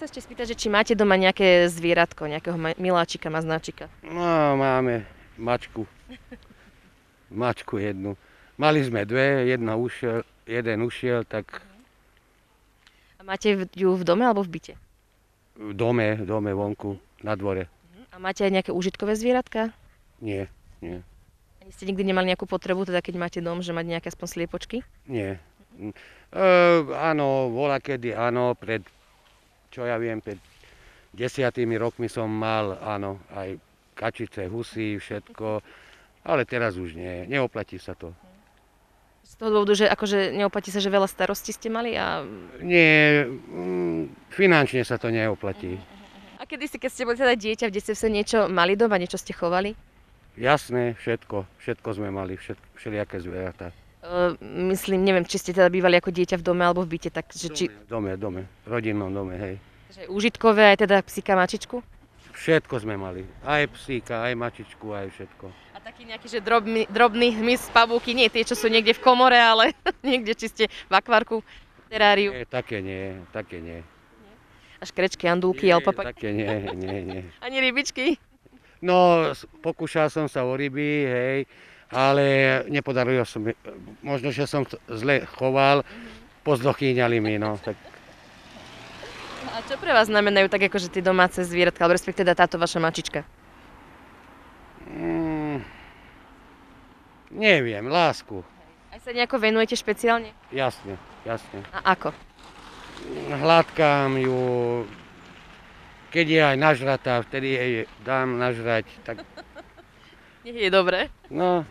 sa ešte spýtať, že či máte doma nejaké zvieratko, nejakého miláčika, maznáčika. No, máme mačku. Mačku jednu. Mali sme dve, jedna ušiel, jeden ušiel, tak A máte ju v dome alebo v byte? v dome, v dome vonku, na dvore. A máte aj nejaké užitkové zvieratka? Nie, nie, Ani ste nikdy nemali nejakú potrebu, teda keď máte dom, že mať nejaké aspoň sliepočky? nie. E, áno, vola kedy, áno, pred, čo ja viem, pred desiatými rokmi som mal, áno, aj kačice, husy, všetko, ale teraz už nie, neoplatí sa to. Z toho dôvodu, že akože neoplatí sa, že veľa starostí ste mali a... Nie, mm, finančne sa to neoplatí. A kedy si, keď ste boli teda dieťa, v detstve sa niečo mali doma, niečo ste chovali? Jasné, všetko, všetko sme mali, všetko, všelijaké zvieratá. Uh, myslím, neviem, či ste teda bývali ako dieťa v dome alebo v byte, takže či... V dome, dome, rodinnom dome, hej. Že užitkové, aj teda psíka, mačičku? Všetko sme mali, aj psíka, aj mačičku, aj všetko. A taký nejaký, že drobný, drobný hmyz, pavúky, nie tie, čo sú niekde v komore, ale niekde, či ste v akvárku, teráriu. Nie, také nie, také nie. A škrečky, andulky, Nie, alpapaky. Také nie, nie, nie. Ani rybičky. No, pokúšal som sa o ryby, hej, ale nepodarilo som mi. Možno, že som zle choval, pozdochyňali mi, no. Tak A čo pre vás znamenajú tak akože tie domáce zvieratka, alebo respektíve teda táto vaša mačička? mm, neviem, lásku. Aj sa nejako venujete špeciálne? Jasne, jasne. A ako? Hladkám ju, keď je aj nažratá, vtedy jej dám nažrať, tak Nech je dobré. no,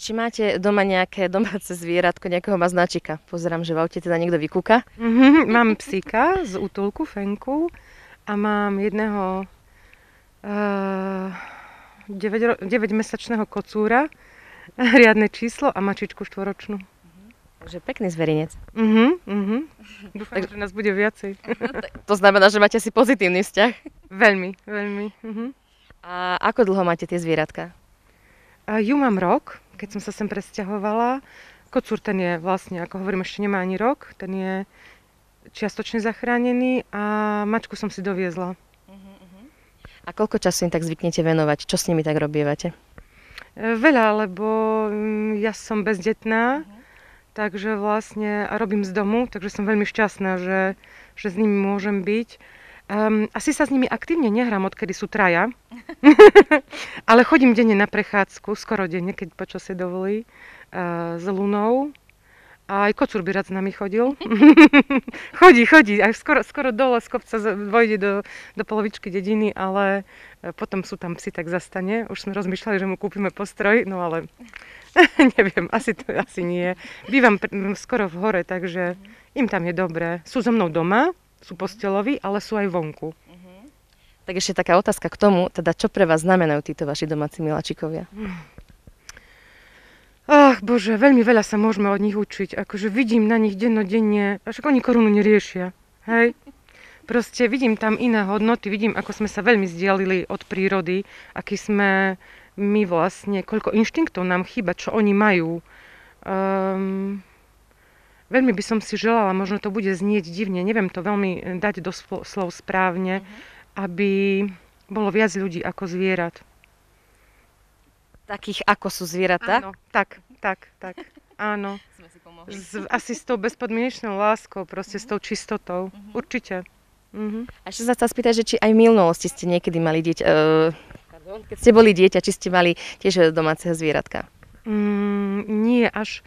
Či máte doma nejaké domáce zvieratko, nejakého maznáčika? Pozerám, že v aute teda niekto vykúka. Mhm, mám psíka z útulku, Fenku a mám jedného uh, 9-mesačného kocúra, riadne číslo a mačičku štvoročnú. Takže pekný zverinec. Mhm, mhm. Dúfam, že nás bude viacej. To znamená, že máte si pozitívny vzťah. Veľmi, veľmi. Mhm. A ako dlho máte tie zvieratka? A ju mám rok, keď som sa sem presťahovala. Kocúr ten je vlastne, ako hovorím, ešte nemá ani rok. Ten je čiastočne zachránený a mačku som si doviezla. A koľko času im tak zvyknete venovať? Čo s nimi tak robievate? E, Veľa, lebo mm, ja som bezdetná, takže vlastne a robím z domu, takže som veľmi šťastná, že, že s nimi môžem byť. Um, asi sa s nimi aktívne nehrám, odkedy sú traja, ale chodím denne na prechádzku, skoro denne, keď počasie dovolí, uh, s Lunou. A aj kocúr by rád s nami chodil. chodí, chodí. Aj skoro, skoro dole z kopca vojde do, do polovičky dediny, ale e, potom sú tam psi, tak zastane. Už sme rozmýšľali, že mu kúpime postroj, no ale neviem, asi to asi nie. Bývam skoro v hore, takže im tam je dobré. Sú so mnou doma, sú posteloví, ale sú aj vonku. Tak ešte taká otázka k tomu, teda čo pre vás znamenajú títo vaši domáci miláčikovia? Ach bože, veľmi veľa sa môžeme od nich učiť. Akože vidím na nich dennodenne, však oni korunu neriešia. Hej? Proste vidím tam iné hodnoty, vidím, ako sme sa veľmi vzdialili od prírody, aký sme my vlastne, koľko inštinktov nám chýba, čo oni majú. Um, veľmi by som si želala, možno to bude znieť divne, neviem to veľmi eh, dať do slo- slov správne, aby bolo viac ľudí ako zvierat. Takých ako sú zvieratá? Áno, tak, tak, tak. Áno. Sme si pomohli. S, asi s tou bezpodmienečnou láskou, proste s tou čistotou. Určite. Mhm. A ešte sa chcela spýtať, že či aj v minulosti ste niekedy mali dieťa, uh, pardon, keď ste boli dieťa, či ste mali tiež domáceho zvieratka? Mm, nie, až,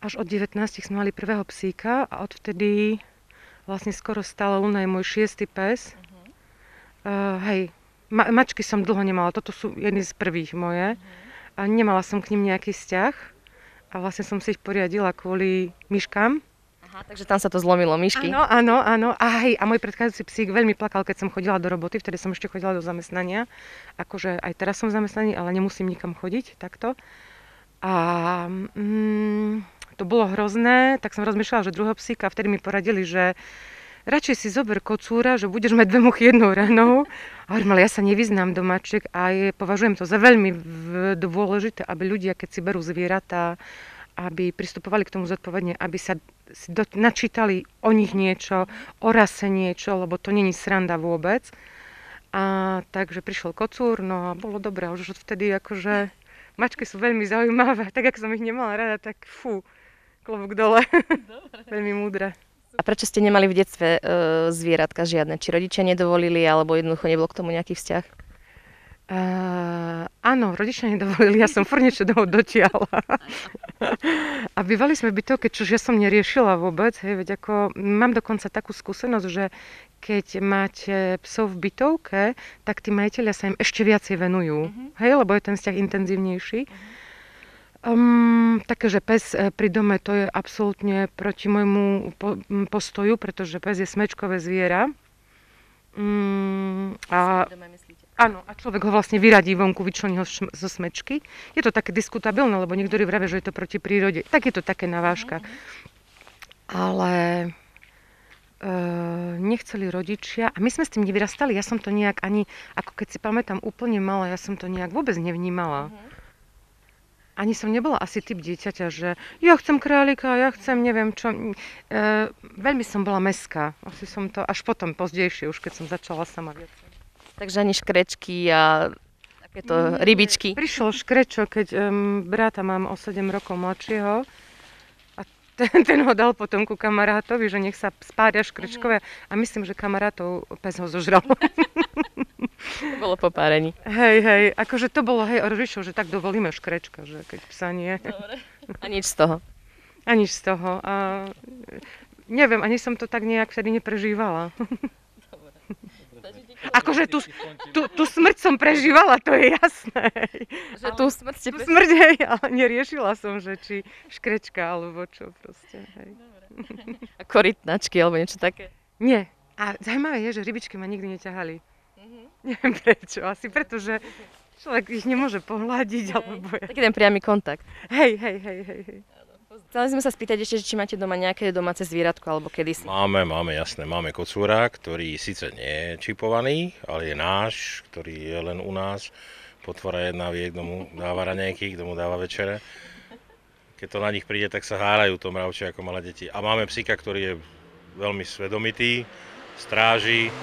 až od 19 sme mali prvého psíka a odvtedy vlastne skoro stále Luna je môj šiestý pes. Uh, hej, ma, mačky som dlho nemala, toto sú jedny z prvých moje. A nemala som k ním nejaký vzťah a vlastne som si ich poriadila kvôli myškám. Aha, takže tam sa to zlomilo, myšky. Áno, áno, áno. A hej, a môj predchádzajúci psík veľmi plakal, keď som chodila do roboty, vtedy som ešte chodila do zamestnania. Akože aj teraz som v zamestnaní, ale nemusím nikam chodiť takto. A mm, to bolo hrozné, tak som rozmýšľala, že druhého psíka, vtedy mi poradili, že radšej si zober kocúra, že budeš mať dve muchy jednou ranou. A hovorím, ale ja sa nevyznám do mačiek a je, považujem to za veľmi dôležité, aby ľudia, keď si berú zvieratá, aby pristupovali k tomu zodpovedne, aby sa do, načítali o nich niečo, o rase niečo, lebo to není sranda vôbec. A takže prišiel kocúr, no a bolo dobré, už odvtedy akože mačky sú veľmi zaujímavé, tak ako som ich nemala rada, tak fú, klobúk dole. veľmi múdre. A prečo ste nemali v detstve e, zvieratka žiadne? Či rodičia nedovolili, alebo jednoducho nebol k tomu nejaký vzťah? Uh, áno, rodičia nedovolili, ja som furt niečo do, dotiahla. a bývali sme bytovke, čož ja som neriešila vôbec. Hej, veď ako, mám dokonca takú skúsenosť, že keď máte psov v bytovke, tak tí majiteľia sa im ešte viacej venujú. Uh-huh. Hej, lebo je ten vzťah intenzívnejší. Uh-huh. Um, také, že pes eh, pri dome to je absolútne proti môjmu po, postoju, pretože pes je smečkové zviera. Um, a Áno, a človek ho vlastne vyradí vonku, vyčlení ho zo smečky. Je to také diskutabilné, lebo niektorí vravia, že je to proti prírode. Tak je to také navážka. Ale e, nechceli rodičia a my sme s tým nevyrastali. Ja som to nejak ani, ako keď si pamätám, úplne mala, ja som to nejak vôbec nevnímala. Ani som nebola asi typ dieťaťa, že ja chcem králika, ja chcem neviem čo. E, veľmi som bola meská. Asi som to až potom, pozdejšie, už keď som začala sama viac. Takže ani škrečky a takéto rybičky. Prišiel škrečo, keď um, bráta mám o 7 rokov mladšieho a ten, ten ho dal potom ku kamarátovi, že nech sa spária škrečkové a myslím, že kamarátov pes ho zožral. To bolo po párení. Hej, hej, akože to bolo, hej, rodičov, že tak dovolíme škrečka, že keď psa nie. Dobre. A nič z toho. A nič z toho. A neviem, ani som to tak nejak vtedy neprežívala. Akože tú, tú, tú smrť som prežívala, to je jasné. Že tú smrť. Tú smrť, hej, ale neriešila som, že či škrečka, alebo čo proste, hej. A korytnačky, alebo niečo také? Nie. A zaujímavé je, že rybičky ma nikdy neťahali. Mm-hmm. Neviem prečo, asi preto, že človek ich nemôže pohľadiť, alebo... Taký ten priamy kontakt. Hej, hej, hej, hej, hej. Chceli sme sa spýtať ešte, či máte doma nejaké domáce zvieratko, alebo kedy si? Máme, máme, jasné. Máme kocúra, ktorý síce nie je čipovaný, ale je náš, ktorý je len u nás. Potvora jedna vie, kto mu dáva raňajky, kto mu dáva večere. Keď to na nich príde, tak sa hárajú to mravče ako malé deti. A máme psíka, ktorý je veľmi svedomitý, stráži,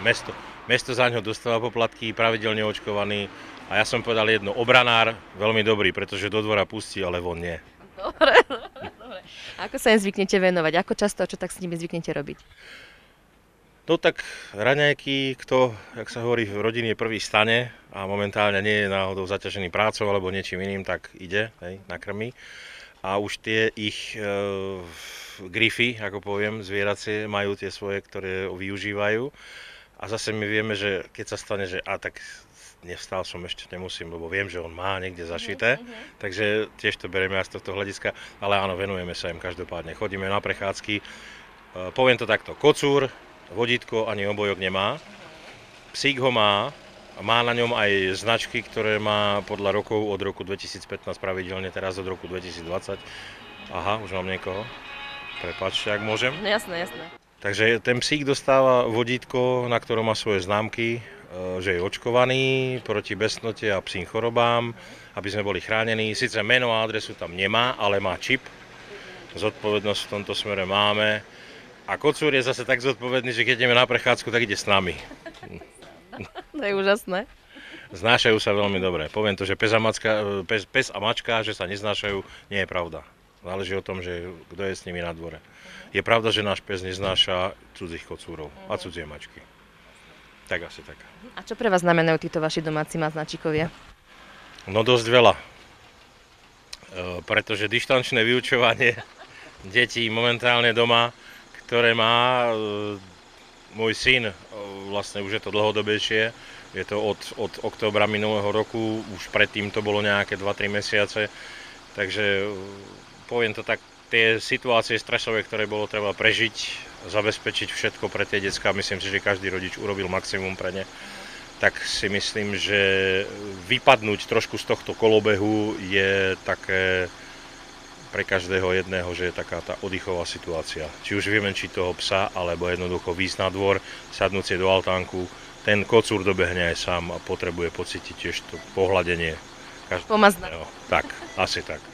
mesto, mesto za ňo dostáva poplatky, pravidelne očkovaný. A ja som povedal jedno, obranár, veľmi dobrý, pretože do dvora pustí, ale von nie. Dobre, dobre. Ako sa im zvyknete venovať? Ako často a čo tak s nimi zvyknete robiť? No tak raňajky, kto, jak sa hovorí, v rodine prvý stane a momentálne nie je náhodou zaťažený prácou alebo niečím iným, tak ide, hej, nakrmi. A už tie ich e, grify, ako poviem, zvieracie, majú tie svoje, ktoré využívajú. A zase my vieme, že keď sa stane, že a tak nevstal som ešte, nemusím, lebo viem, že on má niekde zašité, uh-huh. takže tiež to berieme aj z tohto hľadiska, ale áno, venujeme sa im každopádne. Chodíme na prechádzky, uh, poviem to takto, kocúr, vodítko ani obojok nemá, psík ho má, má na ňom aj značky, ktoré má podľa rokov od roku 2015 pravidelne, teraz od roku 2020. Aha, už mám niekoho. Prepačte, ak môžem. No jasné, jasné. Takže ten psík dostáva vodítko, na ktorom má svoje známky, E, že je očkovaný proti besnote a psím chorobám, aby sme boli chránení. Sice meno a adresu tam nemá, ale má čip. Zodpovednosť v tomto smere máme. A kocúr je zase tak zodpovedný, že keď ideme na prechádzku, tak ide s nami. To je úžasné. Znášajú sa veľmi dobre. Poviem to, že pes a, macka, pes, pes a mačka, že sa neznášajú, nie je pravda. Záleží o tom, že kto je s nimi na dvore. Je pravda, že náš pes neznáša cudzích kocúrov a cudzie mačky. Tak asi tak. A čo pre vás znamenajú títo vaši domáci maznačikovia? No dosť veľa. E, pretože dištančné vyučovanie detí momentálne doma, ktoré má e, môj syn, e, vlastne už je to dlhodobejšie, je to od, od októbra minulého roku, už predtým to bolo nejaké 2-3 mesiace, takže poviem to tak, tie situácie stresové, ktoré bolo treba prežiť, zabezpečiť všetko pre tie decka. Myslím si, že každý rodič urobil maximum pre ne. Tak si myslím, že vypadnúť trošku z tohto kolobehu je také pre každého jedného, že je taká tá oddychová situácia. Či už vymenčiť toho psa, alebo jednoducho výjsť na dvor, sadnúť si do altánku, ten kocúr dobehne aj sám a potrebuje pocítiť tiež to pohľadenie. Každý... Pomazda. tak, asi tak.